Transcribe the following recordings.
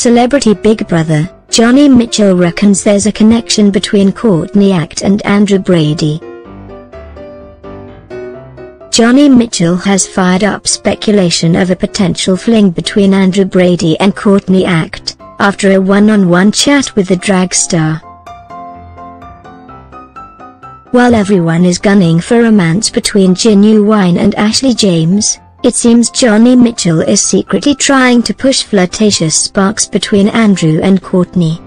Celebrity Big Brother, Jonny Mitchell reckons there's a connection between Courtney Act and Andrew Brady. Jonny Mitchell has fired up speculation of a potential fling between Andrew Brady and Courtney Act, after a one-on-one -on -one chat with the drag star. While everyone is gunning for romance between Ginuwine and Ashley James, it seems Jonny Mitchell is secretly trying to push flirtatious sparks between Andrew and Courtney.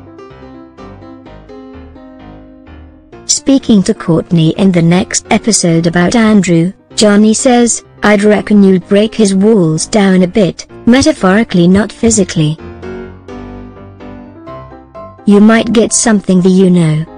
Speaking to Courtney in the next episode about Andrew, Jonny says, I'd reckon you'd break his walls down a bit, metaphorically not physically. You might get something that you know.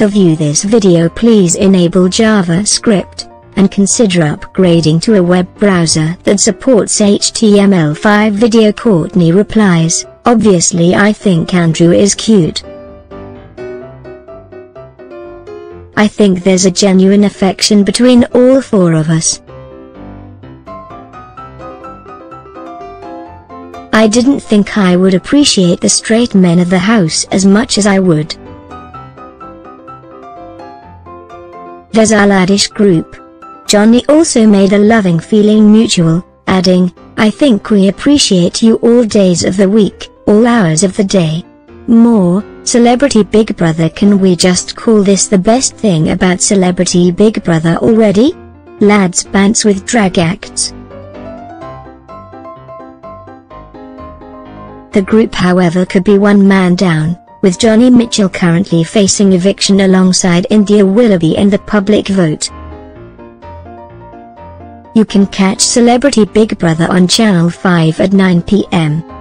To view this video please enable JavaScript, and consider upgrading to a web browser that supports HTML5 video Courtney replies, obviously I think Andrew is cute. I think there's a genuine affection between all four of us. I didn't think I would appreciate the straight men of the house as much as I would. There's our laddish group. Jonny also made a loving feeling mutual, adding, I think we appreciate you all days of the week, all hours of the day. More, Celebrity Big Brother can we just call this the best thing about Celebrity Big Brother already? Lads bants with drag acts. The group however could be one man down with Jonny Mitchell currently facing eviction alongside India Willoughby in the public vote. You can catch Celebrity Big Brother on Channel 5 at 9 p.m.